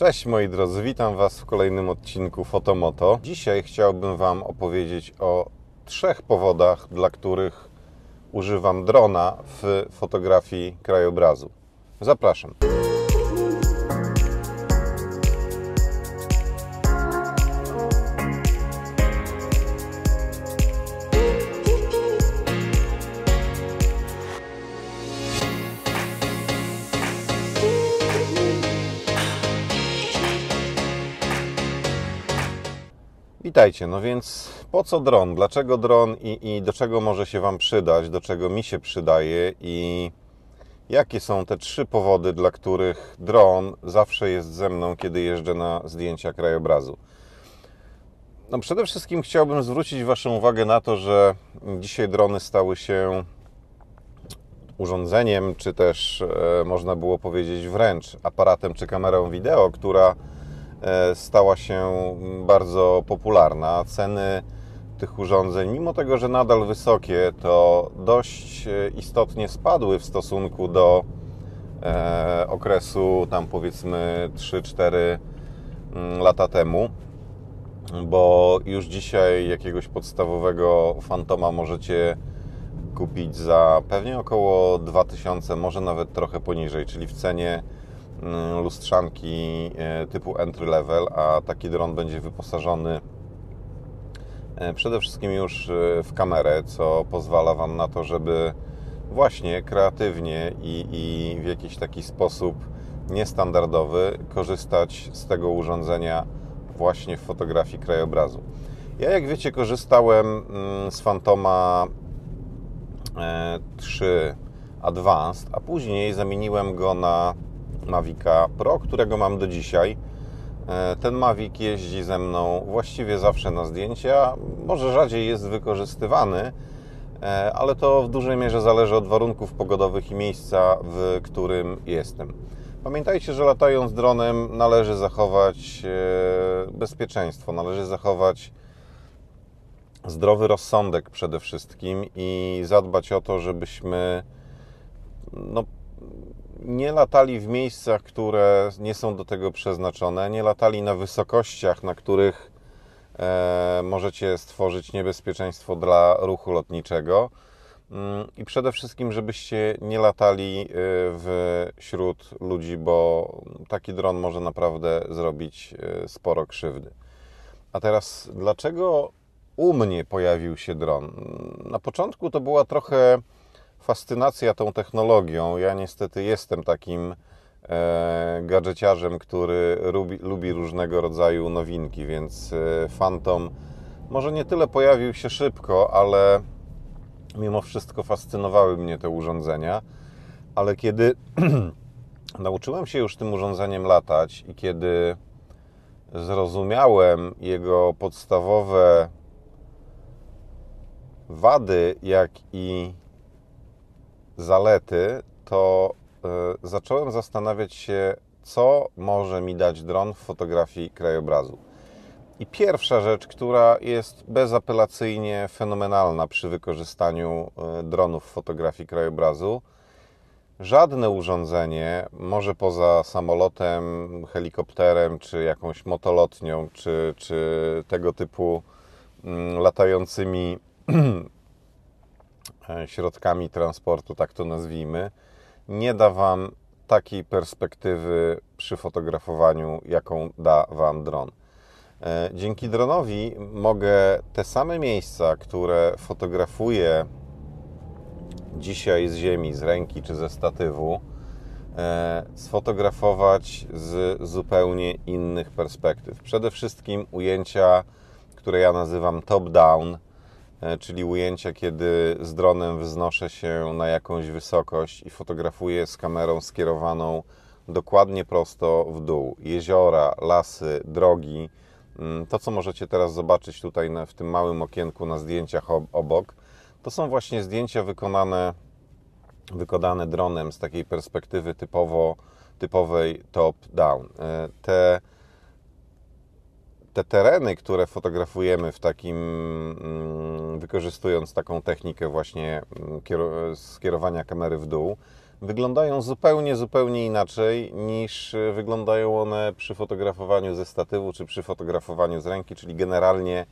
Cześć moi drodzy, witam Was w kolejnym odcinku Fotomoto. Dzisiaj chciałbym Wam opowiedzieć o trzech powodach, dla których używam drona w fotografii krajobrazu. Zapraszam. Witajcie. No więc po co dron? Dlaczego dron i, i, do czego może się Wam przydać? Do czego mi się przydaje? I jakie są te trzy powody, dla których dron zawsze jest ze mną, kiedy jeżdżę na zdjęcia krajobrazu? No przede wszystkim chciałbym zwrócić Waszą uwagę na to, że dzisiaj drony stały się urządzeniem, czy też e, można było powiedzieć wręcz aparatem czy kamerą wideo, która stała się bardzo popularna. Ceny tych urządzeń, mimo tego, że nadal wysokie, to dość e, istotnie spadły w stosunku do e, okresu tam powiedzmy 3-4 mm, lata temu, bo już dzisiaj jakiegoś podstawowego fantoma możecie kupić za pewnie około 2000, może nawet trochę poniżej, czyli w cenie Mm, lustrzanki e, typu entry level, a taki dron będzie wyposażony e, przede wszystkim już e, w kamerę, co pozwala Wam na to, żeby właśnie kreatywnie i, i w jakiś taki sposób niestandardowy korzystać z tego urządzenia właśnie w fotografii krajobrazu. Ja, jak wiecie, korzystałem mm, z Fantoma 3 Advanced, a później zamieniłem go na Mavica Pro, którego mam do dzisiaj. E, ten Mavic jeździ ze mną właściwie zawsze na zdjęcia. Może rzadziej jest wykorzystywany, e, ale to w dużej mierze zależy od warunków pogodowych i miejsca, w którym jestem. Pamiętajcie, że latając dronem należy zachować e, bezpieczeństwo, należy zachować zdrowy rozsądek przede wszystkim i zadbać o to, żebyśmy no, nie latali w miejscach, które nie są do tego przeznaczone, nie latali na wysokościach, na których e, możecie stworzyć niebezpieczeństwo dla ruchu lotniczego. Mm, I przede wszystkim, żebyście nie latali e, wśród ludzi, bo taki dron może naprawdę zrobić e, sporo krzywdy. A teraz, dlaczego u mnie pojawił się dron? Na początku to była trochę fascynacja tą technologią. Ja niestety jestem takim e, gadżeciarzem, który lubi, lubi różnego rodzaju nowinki, więc e, Phantom może nie tyle pojawił się szybko, ale mimo wszystko fascynowały mnie te urządzenia. Ale kiedy nauczyłem się już tym urządzeniem latać i kiedy zrozumiałem jego podstawowe wady, jak i zalety, to e, zacząłem zastanawiać się, co może mi dać dron w fotografii krajobrazu. I pierwsza rzecz, która jest bezapelacyjnie fenomenalna przy wykorzystaniu e, dronów w fotografii krajobrazu, żadne urządzenie, może poza samolotem, helikopterem, czy jakąś motolotnią, czy, czy tego typu mm, latającymi środkami transportu, tak to nazwijmy, nie da Wam takiej perspektywy przy fotografowaniu, jaką da Wam dron. E, dzięki dronowi mogę te same miejsca, które fotografuję dzisiaj z ziemi, z ręki czy ze statywu, e, sfotografować z zupełnie innych perspektyw. Przede wszystkim ujęcia, które ja nazywam top-down, E, czyli ujęcia, kiedy z dronem wznoszę się na jakąś wysokość i fotografuję z kamerą skierowaną dokładnie prosto w dół. Jeziora, lasy, drogi. Mm, to, co możecie teraz zobaczyć tutaj w tym małym okienku na zdjęciach obok, to są właśnie zdjęcia wykonane, wykonane dronem z takiej perspektywy typowo, typowej top-down. E, te te tereny, które fotografujemy w takim, mm, wykorzystując taką technikę właśnie mm, skierowania kamery w dół, wyglądają zupełnie, zupełnie inaczej niż wyglądają one przy fotografowaniu ze statywu czy przy fotografowaniu z ręki, czyli generalnie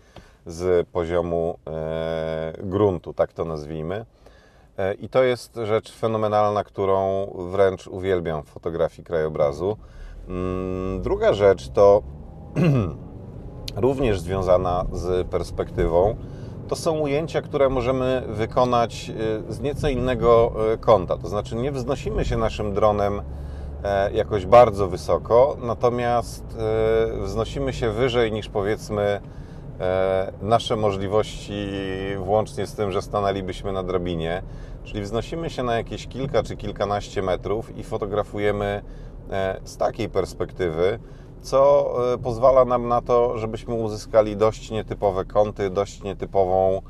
z poziomu e, gruntu, tak to nazwijmy. E, I to jest rzecz fenomenalna, którą wręcz uwielbiam w fotografii krajobrazu. Mm, druga rzecz to również związana z perspektywą. To są ujęcia, które możemy wykonać e, z nieco innego kąta. To znaczy, nie wznosimy się naszym dronem jakoś bardzo wysoko, natomiast wznosimy się wyżej niż powiedzmy E, nasze możliwości, włącznie z tym, że stanęlibyśmy na drabinie, czyli wznosimy się na jakieś kilka czy kilkanaście metrów i fotografujemy e, z takiej perspektywy, co e, pozwala nam na to, żebyśmy uzyskali dość nietypowe kąty, dość nietypową,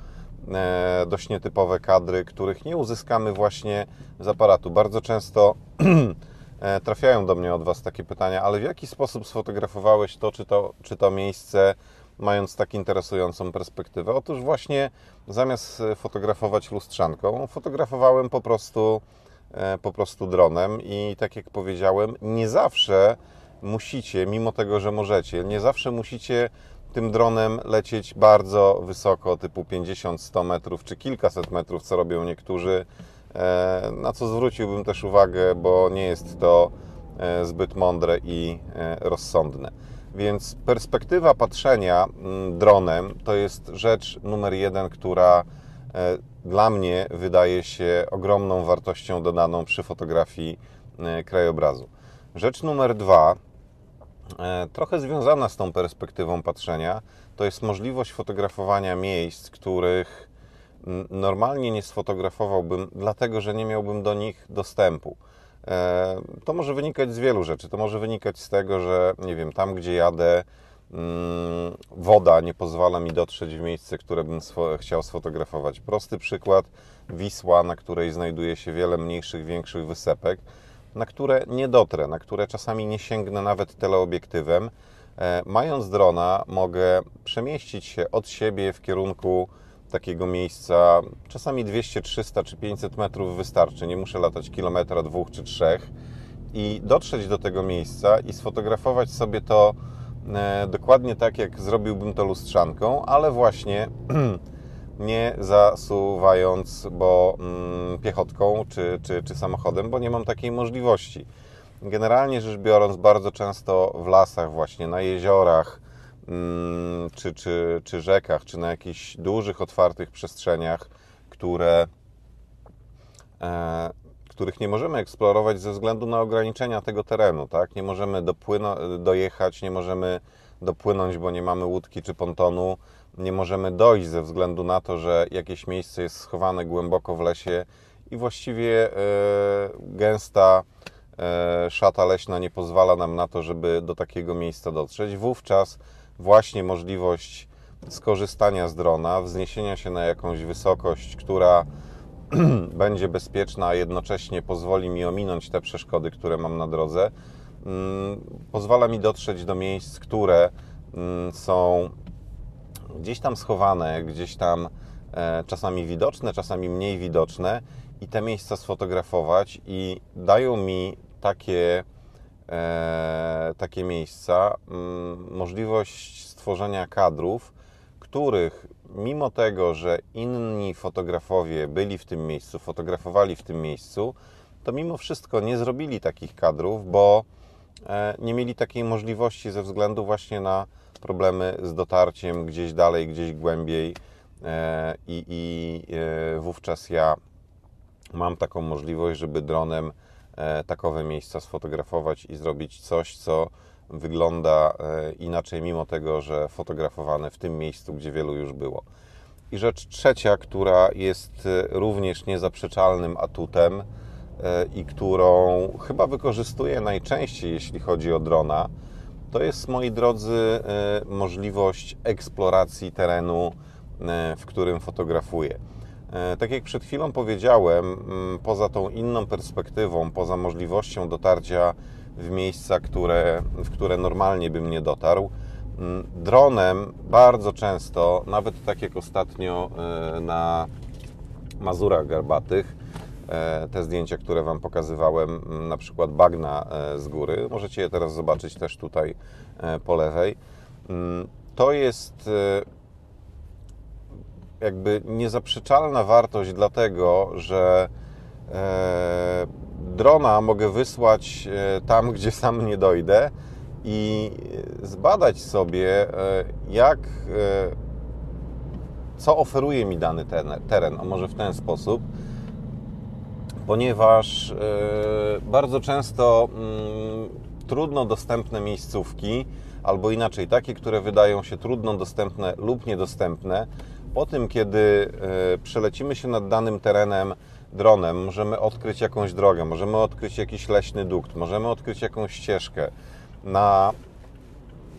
dość nietypowe kadry, których nie uzyskamy właśnie z aparatu. Bardzo często trafiają do mnie od Was takie pytania, ale w jaki sposób sfotografowałeś to, czy to, czy to miejsce mając tak interesującą perspektywę? Otóż właśnie zamiast fotografować lustrzanką, fotografowałem po prostu, e, po prostu dronem i tak jak powiedziałem, nie zawsze musicie, mimo tego, że możecie, nie zawsze musicie tym dronem lecieć bardzo wysoko, typu 50-100 metrów czy kilkaset metrów, co robią niektórzy, e, na co zwróciłbym też uwagę, bo nie jest to e, zbyt mądre i rozsądne. Więc perspektywa patrzenia mm, dronem to jest rzecz numer jeden, która e, dla mnie wydaje się ogromną wartością dodaną przy fotografii e, krajobrazu. Rzecz numer dwa, e, trochę związana z tą perspektywą patrzenia, to jest możliwość fotografowania miejsc, których normalnie nie sfotografowałbym, dlatego że nie miałbym do nich dostępu. E, to może wynikać z wielu rzeczy. To może wynikać z tego, że nie wiem, tam gdzie jadę, mm, woda nie pozwala mi dotrzeć w miejsce, które bym chciał sfotografować. Prosty przykład: Wisła, na której znajduje się wiele mniejszych, większych wysepek, na które nie dotrę, na które czasami nie sięgnę nawet teleobiektywem. E, mając drona, mogę przemieścić się od siebie w kierunku takiego miejsca. Czasami 200, 300 czy 500 metrów wystarczy. Nie muszę latać kilometra, dwóch czy trzech i dotrzeć do tego miejsca i sfotografować sobie to e, dokładnie tak, jak zrobiłbym to lustrzanką, ale właśnie nie zasuwając bo mm, piechotką czy, czy, czy samochodem, bo nie mam takiej możliwości. Generalnie rzecz biorąc, bardzo często w lasach, właśnie na jeziorach, Mm, czy, czy, czy rzekach, czy na jakichś dużych, otwartych przestrzeniach, które, e, których nie możemy eksplorować ze względu na ograniczenia tego terenu. Tak? Nie możemy dopłyno, dojechać, nie możemy dopłynąć, bo nie mamy łódki czy pontonu, nie możemy dojść ze względu na to, że jakieś miejsce jest schowane głęboko w lesie i właściwie e, gęsta e, szata leśna nie pozwala nam na to, żeby do takiego miejsca dotrzeć. Wówczas właśnie możliwość skorzystania z drona, wzniesienia się na jakąś wysokość, która będzie bezpieczna, a jednocześnie pozwoli mi ominąć te przeszkody, które mam na drodze, mm, pozwala mi dotrzeć do miejsc, które mm, są gdzieś tam schowane, gdzieś tam e, czasami widoczne, czasami mniej widoczne i te miejsca sfotografować i dają mi takie e, takie miejsca, mm, możliwość stworzenia kadrów, których mimo tego, że inni fotografowie byli w tym miejscu, fotografowali w tym miejscu, to mimo wszystko nie zrobili takich kadrów, bo nie mieli takiej możliwości ze względu właśnie na problemy z dotarciem gdzieś dalej, gdzieś głębiej e, i, i e, wówczas ja mam taką możliwość, żeby dronem E, takowe miejsca sfotografować i zrobić coś, co wygląda e, inaczej, mimo tego, że fotografowane w tym miejscu, gdzie wielu już było. I rzecz trzecia, która jest e, również niezaprzeczalnym atutem i którą chyba wykorzystuję najczęściej, jeśli chodzi o drona, to jest, moi drodzy, możliwość eksploracji terenu, w którym fotografuję. E, tak jak przed chwilą powiedziałem, mm, poza tą inną perspektywą, poza możliwością dotarcia w miejsca, które, w które normalnie bym nie dotarł, mm, dronem bardzo często, nawet tak jak ostatnio e, na Mazurach Garbatych, e, te zdjęcia, które Wam pokazywałem, na przykład bagna z góry. Możecie je teraz zobaczyć też tutaj po lewej. Mm, to jest jakby niezaprzeczalna wartość, dlatego że drona mogę wysłać tam, gdzie sam nie dojdę i zbadać sobie, jak co oferuje mi dany teren, a może w ten sposób, ponieważ e, bardzo często mm, trudno dostępne miejscówki, albo inaczej takie, które wydają się trudno dostępne lub niedostępne, po tym, kiedy e, przelecimy się nad danym terenem dronem, możemy odkryć jakąś drogę, możemy odkryć jakiś leśny dukt, możemy odkryć jakąś ścieżkę. Na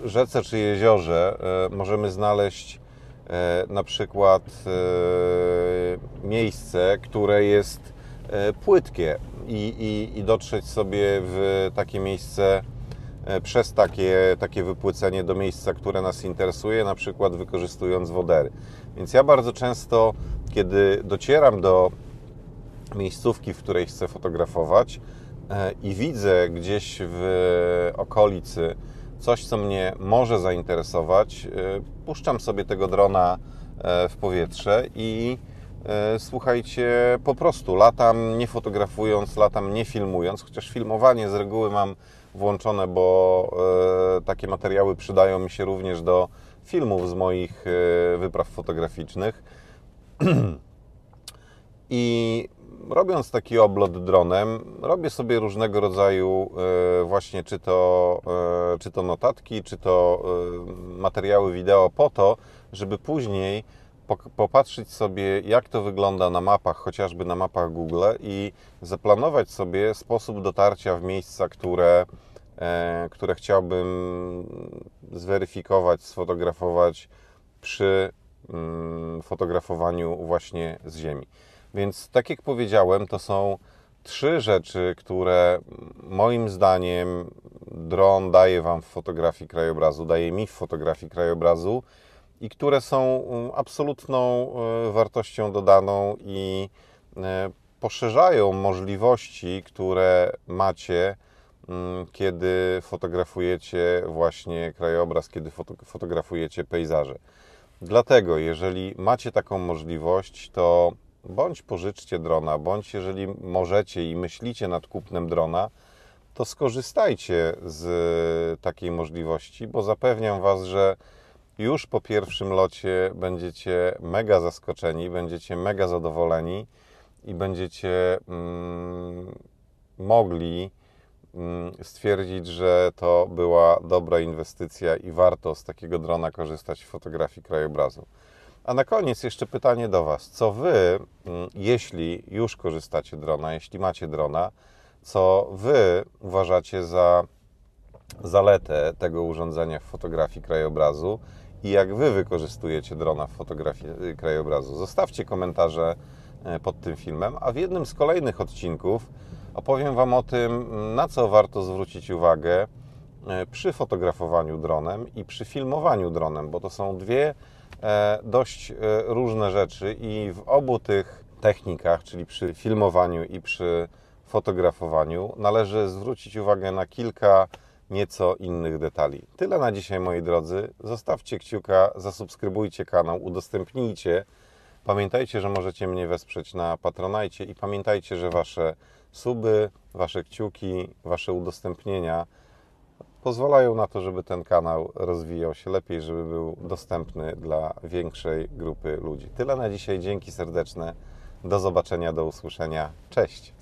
rzece czy jeziorze e, możemy znaleźć na przykład miejsce, które jest płytkie i, i, i dotrzeć sobie w takie miejsce przez takie, takie wypłycenie do miejsca, które nas interesuje, na przykład wykorzystując wodery. Więc ja bardzo często, kiedy docieram do miejscówki, w której chcę fotografować i widzę gdzieś w okolicy coś, co mnie może zainteresować, e, puszczam sobie tego drona e, w powietrze i e, słuchajcie, po prostu latam nie fotografując, latam nie filmując, chociaż filmowanie z reguły mam włączone, bo takie materiały przydają mi się również do filmów z moich wypraw fotograficznych. I robiąc taki oblot dronem, robię sobie różnego rodzaju e, właśnie czy to, e, czy to notatki, czy to e, materiały wideo po to, żeby później popatrzeć sobie, jak to wygląda na mapach, chociażby na mapach Google i zaplanować sobie sposób dotarcia w miejsca, które, które chciałbym zweryfikować, sfotografować przy mm, fotografowaniu właśnie z Ziemi. Więc tak jak powiedziałem, to są trzy rzeczy, które moim zdaniem dron daje Wam w fotografii krajobrazu, daje mi w fotografii krajobrazu i które są mm, absolutną e, wartością dodaną i e, poszerzają możliwości, które macie, mm, kiedy fotografujecie właśnie krajobraz, kiedy fotografujecie pejzaże. Dlatego, jeżeli macie taką możliwość, to bądź pożyczcie drona, bądź jeżeli możecie i myślicie nad kupnem drona, to skorzystajcie z takiej możliwości, bo zapewniam Was, że już po pierwszym locie będziecie mega zaskoczeni, będziecie mega zadowoleni i będziecie mm, mogli mm, stwierdzić, że to była dobra inwestycja i warto z takiego drona korzystać w fotografii krajobrazu. A na koniec jeszcze pytanie do Was. Co Wy, mm, jeśli już korzystacie drona, jeśli macie drona, co Wy uważacie za zaletę tego urządzenia w fotografii krajobrazu i jak Wy wykorzystujecie drona w fotografii y, krajobrazu? Zostawcie komentarze e, pod tym filmem, a w jednym z kolejnych odcinków opowiem Wam o tym, na co warto zwrócić uwagę e, przy fotografowaniu dronem i przy filmowaniu dronem, bo to są dwie E, dość różne rzeczy i w obu tych technikach, czyli przy filmowaniu i przy fotografowaniu, należy zwrócić uwagę na kilka nieco innych detali. Tyle na dzisiaj, moi drodzy. Zostawcie kciuka, zasubskrybujcie kanał, udostępnijcie. Pamiętajcie, że możecie mnie wesprzeć na Patronajcie i pamiętajcie, że Wasze suby, Wasze kciuki, Wasze udostępnienia pozwalają na to, żeby ten kanał rozwijał się lepiej, żeby był dostępny dla większej grupy ludzi. Tyle na dzisiaj. Dzięki serdeczne. Do zobaczenia, do usłyszenia. Cześć.